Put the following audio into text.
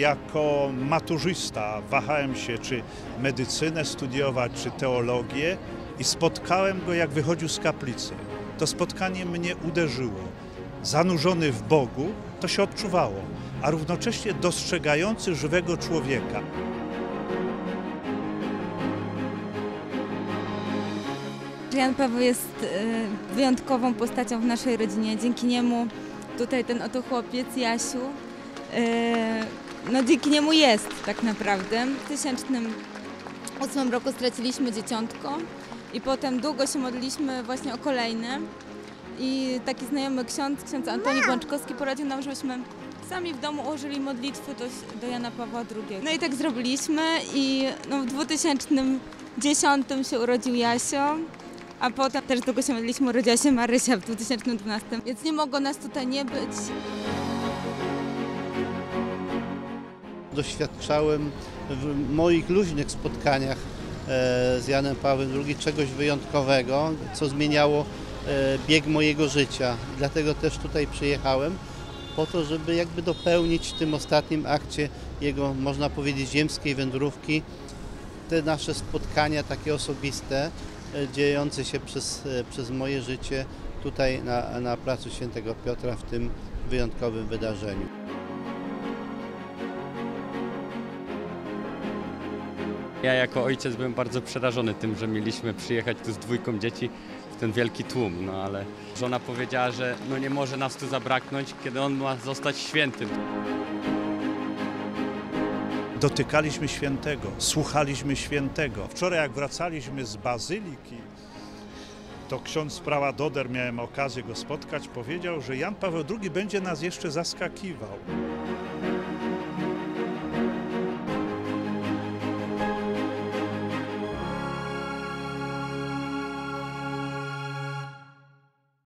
Jako maturzysta wahałem się, czy medycynę studiować, czy teologię i spotkałem go, jak wychodził z kaplicy. To spotkanie mnie uderzyło. Zanurzony w Bogu, to się odczuwało, a równocześnie dostrzegający żywego człowieka. Jan Paweł jest e, wyjątkową postacią w naszej rodzinie. Dzięki niemu tutaj ten oto chłopiec, Jasiu, e, no dzięki niemu jest tak naprawdę. W 2008 roku straciliśmy dzieciątko i potem długo się modliliśmy właśnie o kolejne. I taki znajomy ksiądz, ksiądz Antoni Błączkowski poradził nam, żebyśmy sami w domu ułożyli modlitwy do, do Jana Pawła II. No i tak zrobiliśmy i no, w 2010 się urodził Jasio. A potem też długo się modliliśmy, urodziła się Marysia w 2012, więc nie mogło nas tutaj nie być. Doświadczałem w moich luźnych spotkaniach e, z Janem Pawłem II czegoś wyjątkowego, co zmieniało e, bieg mojego życia. Dlatego też tutaj przyjechałem, po to, żeby jakby dopełnić w tym ostatnim akcie jego, można powiedzieć, ziemskiej wędrówki, te nasze spotkania takie osobiste, e, dziejące się przez, przez moje życie tutaj na, na Placu Świętego Piotra w tym wyjątkowym wydarzeniu. Ja jako ojciec byłem bardzo przerażony tym, że mieliśmy przyjechać tu z dwójką dzieci w ten wielki tłum, no ale żona powiedziała, że no nie może nas tu zabraknąć, kiedy on ma zostać świętym. Dotykaliśmy świętego, słuchaliśmy świętego. Wczoraj, jak wracaliśmy z bazyliki, to ksiądz prawa Doder, miałem okazję go spotkać, powiedział, że Jan Paweł II będzie nas jeszcze zaskakiwał.